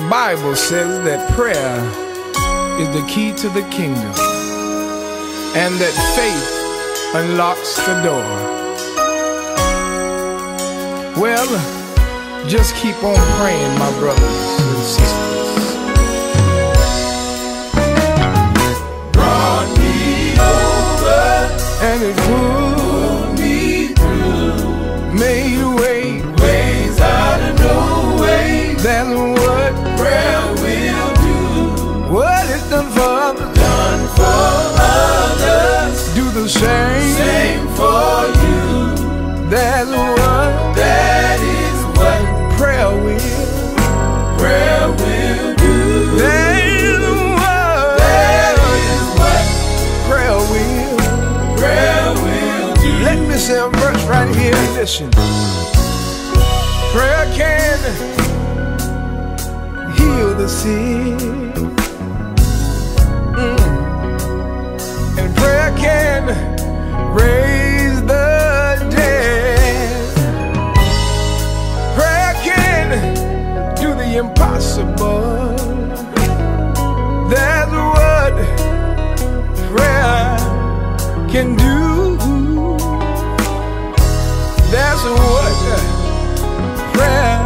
The Bible says that prayer is the key to the kingdom and that faith unlocks the door. Well, just keep on praying, my brothers and sisters. Same. same for you. That's what That is what prayer will. prayer will do. That is what prayer will. prayer will do. Let me say a verse right here. Listen. Prayer can heal the sick. Impossible. That's what prayer can do. That's what prayer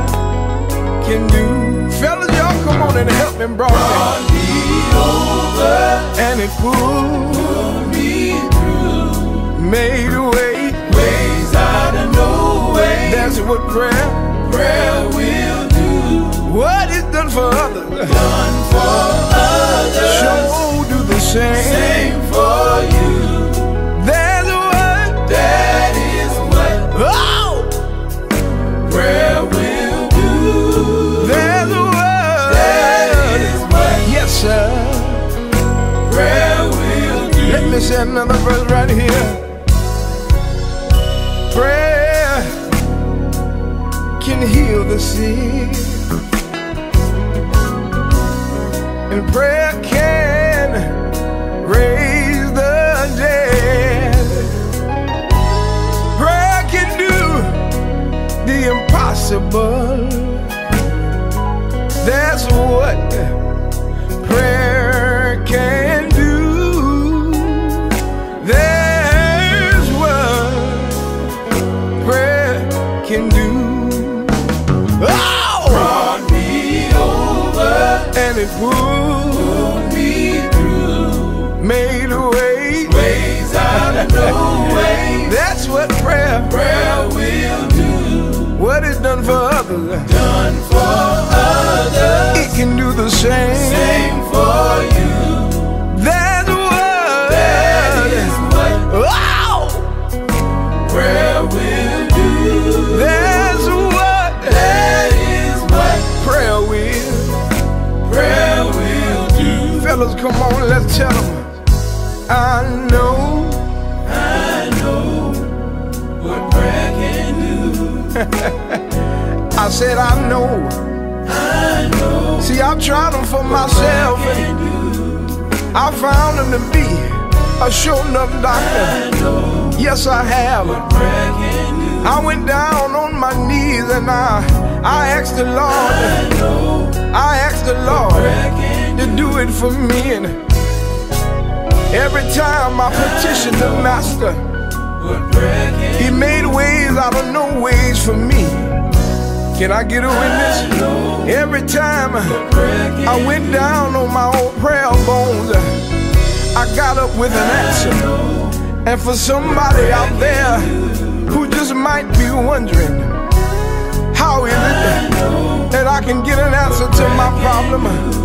can do. Fellas, y'all come on and help me, bro. Brought me over, And it pulled pulled me through made a way. ways out of no way. That's what prayer for others. Done for others, Sure do the same. same for you. That's what, That is what oh, prayer will do. that's what, That is what yes, sir. prayer will do. Let me say another verse right here. Prayer can heal the sick, and prayer can raise the dead. Prayer can do the impossible. That's what prayer can do. There's what prayer can do. Oh! Brought me over, And it pulled, pulled me through made a way. ways out of no way. That's what prayer, Prayer will do. what it's done for others. Done for others, It can do the same. same for you. That's what. That is what Oh! prayer will do. That's what That is what prayer will. prayer will do. Fellas, come on, let's tell them. I know I know what prayer can do. I said I know. I know See, I've tried them for myself and. I found them to be a sure enough doctor. I Yes, I have. I went down on my knees and I, I asked the Lord, I I asked the Lord to do it for me. And every time I petitioned the Master, He made ways out of no ways for me. Can I get a witness? Every time I went down on my old prayer bones, I got up with an answer. And for somebody out there who just might be wondering, how is it that I can get an answer to my problem?